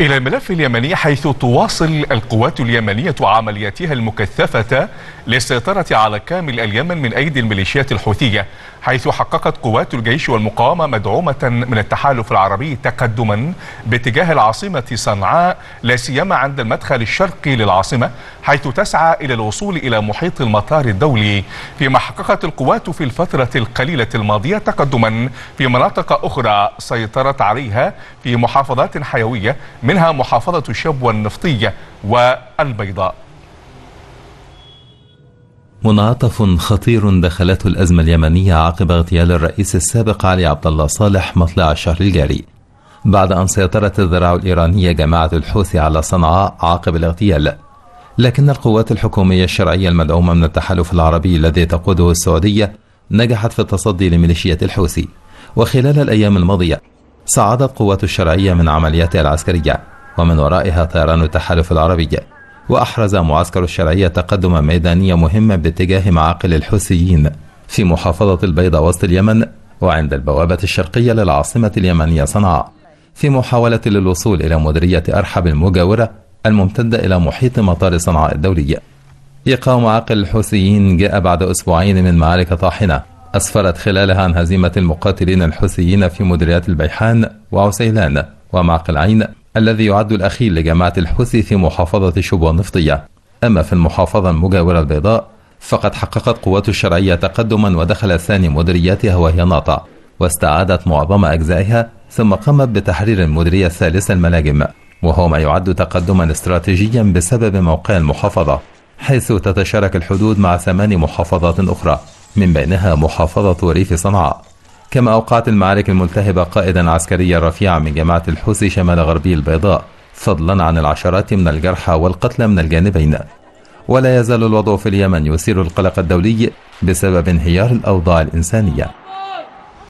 إلى الملف اليمني حيث تواصل القوات اليمنية عملياتها المكثفة للسيطرة على كامل اليمن من أيدي الميليشيات الحوثية حيث حققت قوات الجيش والمقاومة مدعومة من التحالف العربي تقدما باتجاه العاصمة صنعاء لا سيما عند المدخل الشرقي للعاصمة حيث تسعى إلى الوصول إلى محيط المطار الدولي فيما حققت القوات في الفترة القليلة الماضية تقدما في مناطق أخرى سيطرت عليها في محافظات حيوية منها محافظة الشبوة النفطية والبيضاء. منعطف خطير دخلته الأزمة اليمنية عقب اغتيال الرئيس السابق علي عبد الله صالح مطلع الشهر الجاري. بعد أن سيطرت الذراع الإيرانية جماعة الحوثي على صنعاء عقب الاغتيال. لكن القوات الحكومية الشرعية المدعومة من التحالف العربي الذي تقوده السعودية نجحت في التصدي لميليشيا الحوثي. وخلال الأيام الماضية صعدت قوات الشرعية من عملياتها العسكرية ومن ورائها طيران التحالف العربي وأحرز معسكر الشرعية تقدما ميدانيا مهما باتجاه معاقل الحوثيين في محافظة البيضاء وسط اليمن وعند البوابة الشرقية للعاصمة اليمنية صنعاء في محاولة للوصول إلى مديرية أرحب المجاورة الممتدة إلى محيط مطار صنعاء الدولي. إيقاع معاقل الحوثيين جاء بعد أسبوعين من معارك طاحنة. أسفرت خلالها عن هزيمة المقاتلين الحوثيين في مديريات البيحان وعسيلان ومعقل عين الذي يعد الأخير لجماعة الحوثي في محافظة شبوة النفطية أما في المحافظة المجاورة البيضاء فقد حققت قوات الشرعية تقدما ودخل ثاني مديرياتها وهي ناطع واستعادت معظم أجزائها ثم قامت بتحرير المديرية الثالثة الملاجم وهو ما يعد تقدما استراتيجيا بسبب موقع المحافظة حيث تتشارك الحدود مع ثمان محافظات أخرى. من بينها محافظة ريف صنعاء. كما أوقعت المعارك الملتهبة قائدا عسكريا رفيعا من جماعة الحوثي شمال غربي البيضاء فضلا عن العشرات من الجرحى والقتلى من الجانبين. ولا يزال الوضع في اليمن يثير القلق الدولي بسبب انهيار الأوضاع الإنسانية.